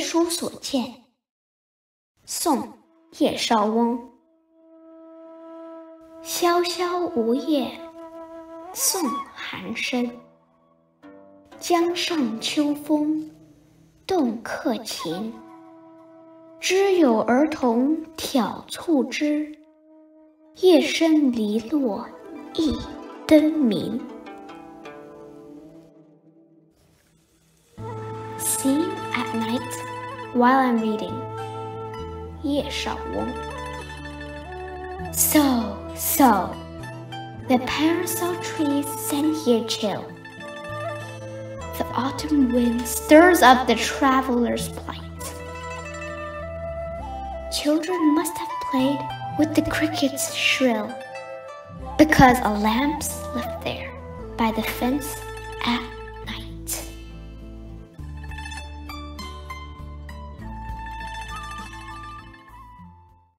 书所见。宋·叶绍翁。萧萧梧叶，送寒声。江上秋风动客情。知有儿童挑促织，夜深篱落一灯明。Scene at night while I'm reading. 叶绍翁 So, so, the parasol trees stand here chill. The autumn wind stirs up the traveler's plight. Children must have played with the crickets shrill, because a lamp's left there by the fence at